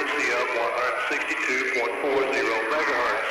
frequency of 162.40 megahertz.